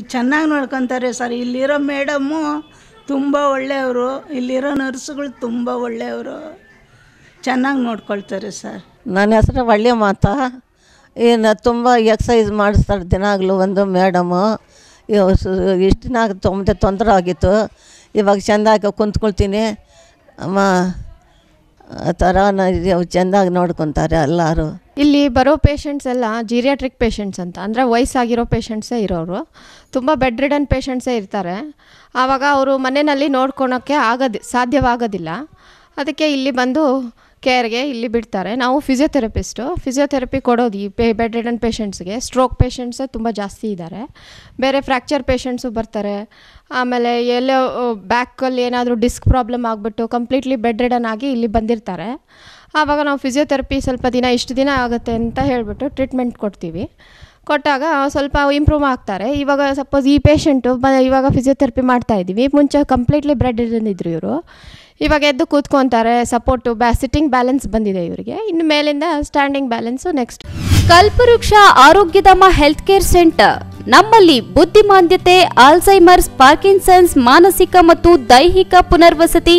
ಚೆನ್ನಾಗಿ ನೋಡ್ಕೊತಾರೆ ಸರ್. ಇಲ್ಲಿರೋ ಮೇಡಮ್ಮು ತುಂಬ ಒಳ್ಳೆಯವರು. ಇಲ್ಲಿರೋ ನರ್ಸುಗಳು ತುಂಬ ಒಳ್ಳೆಯವರು. ಚೆನ್ನಾಗಿ ನೋಡ್ಕೊಳ್ತಾರೆ ಸರ್. ನನ್ನ ಹೆಸರು ಒಳ್ಳೆ ಮಾತಾ. ಏನು ತುಂಬ ಎಕ್ಸಸೈಸ್ ಮಾಡಿಸ್ತಾರೆ ದಿನಾಗಲೂ ಒಂದು ಮೇಡಮು. ಇಷ್ಟು ದಿನ ತುಂಬ ತೊಂದರೆ ಆಗಿತ್ತು. ಇವಾಗ ಚೆಂದಾಗಿ ಕುಂತ್ಕೊಳ್ತೀನಿ. ಅಮ್ಮ, ಆ ಥರ ಚೆಂದಾಗಿ ನೋಡ್ಕೊತಾರೆ ಎಲ್ಲರೂ. ಇಲ್ಲಿ ಬರೋ ಪೇಷಂಟ್ಸ್ ಎಲ್ಲ ಜೀರಿಯಾಟ್ರಿಕ್ ಪೇಷಂಟ್ಸ್ ಅಂತ. ಅಂದರೆ ವಯಸ್ಸಾಗಿರೋ ಪೇಷಂಟ್ಸೇ ಇರೋರು. ತುಂಬ ಬೆಡ್ ರಿಡನ್ ಪೇಷಂಟ್ಸೇ ಇರ್ತಾರೆ. ಆವಾಗ ಅವರು ಮನೆಯಲ್ಲಿ ನೋಡ್ಕೊಳೋಕ್ಕೆ ಆಗದಿ, ಸಾಧ್ಯವಾಗೋದಿಲ್ಲ. ಅದಕ್ಕೆ ಇಲ್ಲಿ ಬಂದು ಕೇರ್ಗೆ ಇಲ್ಲಿ ಬಿಡ್ತಾರೆ. ನಾವು ಫಿಸಿಯೋಥೆರಪಿಸ್ಟು ಫಿಸಿಯೋಥೆರಪಿ ಕೊಡೋದು ಈ ಪೇ ಬೆಡ್ ರಿಡನ್ ಪೇಷಂಟ್ಸ್ಗೆ ಸ್ಟ್ರೋಕ್ ಪೇಷಂಟ್ಸೇ ತುಂಬ ಜಾಸ್ತಿ ಇದ್ದಾರೆ. ಬೇರೆ ಫ್ರ್ಯಾಕ್ಚರ್ ಪೇಷಂಟ್ಸು ಬರ್ತಾರೆ. ಆಮೇಲೆ ಎಲ್ಲೋ ಬ್ಯಾಕಲ್ಲಿ ಏನಾದರೂ ಡಿಸ್ಕ್ ಪ್ರಾಬ್ಲಮ್ ಆಗಿಬಿಟ್ಟು ಕಂಪ್ಲೀಟ್ಲಿ ಬೆಡ್ ರಿಡನ್ ಆಗಿ ಇಲ್ಲಿ ಬಂದಿರ್ತಾರೆ. ಆವಾಗ ನಾವು ಫಿಸಿಯೋಥೆರಪಿ ಸ್ವಲ್ಪ ದಿನ, ಇಷ್ಟು ದಿನ ಆಗುತ್ತೆ ಅಂತ ಹೇಳಿಬಿಟ್ಟು ಟ್ರೀಟ್ಮೆಂಟ್ ಕೊಡ್ತೀವಿ. ಕೊಟ್ಟಾಗ ಸ್ವಲ್ಪ ಇಂಪ್ರೂವ್ ಆಗ್ತಾರೆ. ಇವಾಗ ಸಪೋಸ್ ಈ ಪೇಷಂಟು ಬ, ಇವಾಗ ಫಿಸಿಯೋಥೆರಪಿ ಮಾಡ್ತಾ ಇದ್ದೀವಿ. ಮುಂಚೆ ಕಂಪ್ಲೀಟ್ಲಿ ಬ್ರೆಡ್ ಇದ್ದಿದ್ರು ಇವರು. ಇವಾಗ ಎದ್ದು ಕೂತ್ಕೊತಾರೆ ಸಪೋರ್ಟು ಬ್ಯಾ ಸಿಟ್ಟಿಂಗ್ ಬ್ಯಾಲೆನ್ಸ್ ಬಂದಿದೆ ಇವರಿಗೆ. ಇನ್ನು ಮೇಲಿಂದ ಸ್ಟ್ಯಾಂಡಿಂಗ್ ಬ್ಯಾಲೆನ್ಸು ನೆಕ್ಸ್ಟ್ ಕಲ್ಪವೃಕ್ಷ ಆರೋಗ್ಯಧಾಮ ಹೆಲ್ತ್ ಕೇರ್ ಸೆಂಟರ್ ನಮ್ಮಲ್ಲಿ ಬುದ್ಧಿಮಾಂದ್ಯತೆ ಆಲ್ಝೈಮರ್ಸ್ ಪಾರ್ಕಿನ್ಸನ್ಸ್ ಮಾನಸಿಕ ಮತ್ತು ದೈಹಿಕ ಪುನರ್ವಸತಿ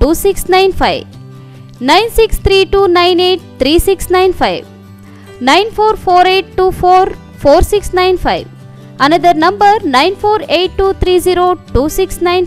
two six nine five nine six three two nine eight three six nine five nine four four eight two four four six nine five another number nine four eight two three zero two six nine